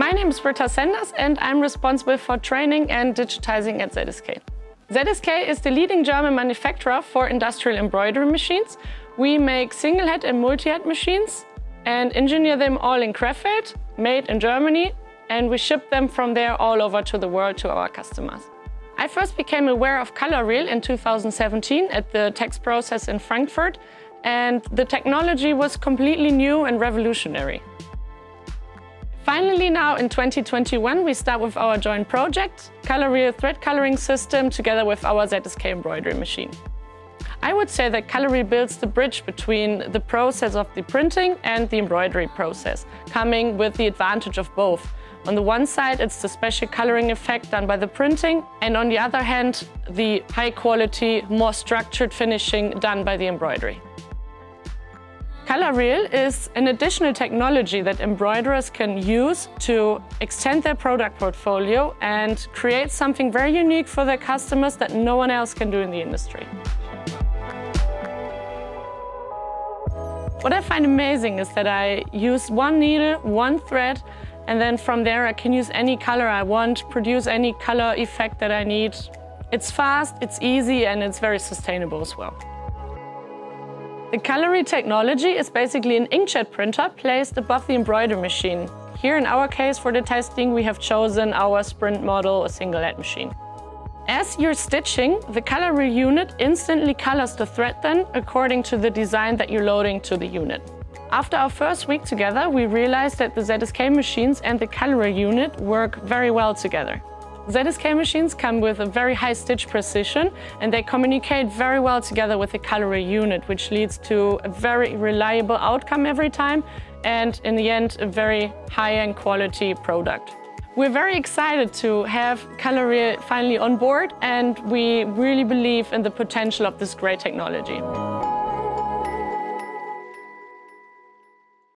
My name is Britta Senders and I'm responsible for training and digitizing at ZSK. ZSK is the leading German manufacturer for industrial embroidery machines. We make single head and multi-head machines and engineer them all in Krefeld, made in Germany, and we ship them from there all over to the world to our customers. I first became aware of Coloreel in 2017 at the Texprocess in Frankfurt, and the technology was completely new and revolutionary. Finally now in 2021 we start with our joint project, Coloreel thread coloring system together with our ZSK embroidery machine. I would say that Coloreel builds the bridge between the process of the printing and the embroidery process, coming with the advantage of both. On the one side, it's the special coloring effect done by the printing, and on the other hand, the high quality, more structured finishing done by the embroidery. Coloreel is an additional technology that embroiderers can use to extend their product portfolio and create something very unique for their customers that no one else can do in the industry. What I find amazing is that I use one needle, one thread, and then from there I can use any color I want, produce any color effect that I need. It's fast, it's easy, and it's very sustainable as well. The Coloreel technology is basically an inkjet printer placed above the embroidery machine. Here in our case for the testing we have chosen our sprint model, a single head machine. As you're stitching, the Coloreel unit instantly colors the thread then according to the design that you're loading to the unit. After our first week together, we realized that the ZSK machines and the Coloreel unit work very well together. ZSK machines come with a very high stitch precision and they communicate very well together with the Coloreel unit, which leads to a very reliable outcome every time and in the end a very high-end quality product. We're very excited to have Coloreel finally on board and we really believe in the potential of this great technology.